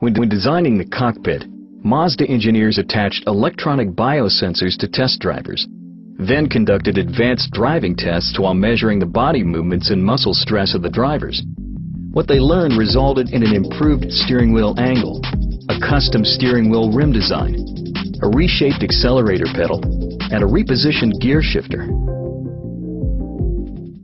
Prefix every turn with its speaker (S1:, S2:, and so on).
S1: When, when designing the cockpit, Mazda engineers attached electronic biosensors to test drivers, then conducted advanced driving tests while measuring the body movements and muscle stress of the drivers. What they learned resulted in an improved steering wheel angle, a custom steering wheel rim design, a reshaped accelerator pedal, and a repositioned gear shifter.